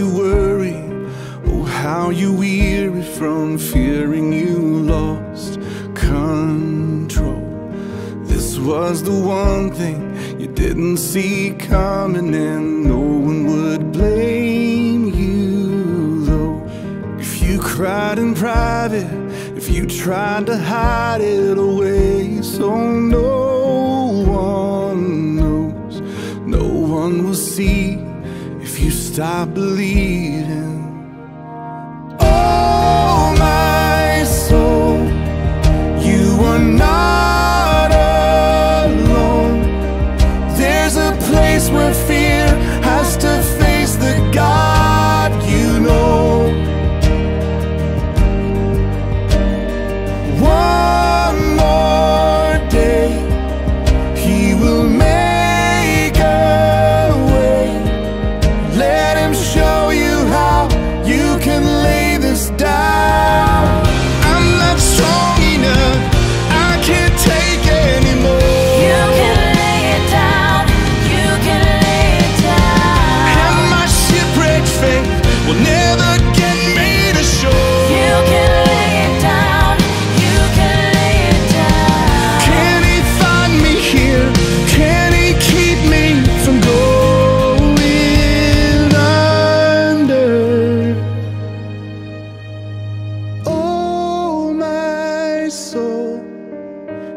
you worry, oh, how you weary from fearing you lost control. This was the one thing you didn't see coming, and no one would blame you, though. If you cried in private, if you tried to hide it away, so no one knows, no one will see if you stop believing.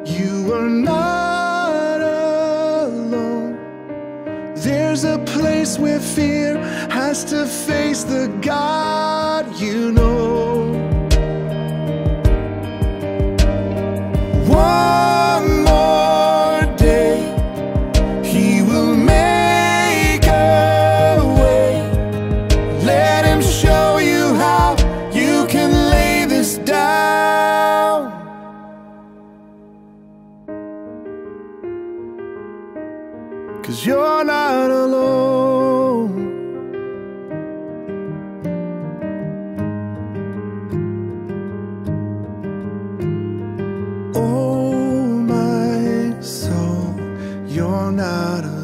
You are not alone. There's a place where fear has to face the God you know. One Cause you're not alone. Oh, my soul, you're not alone.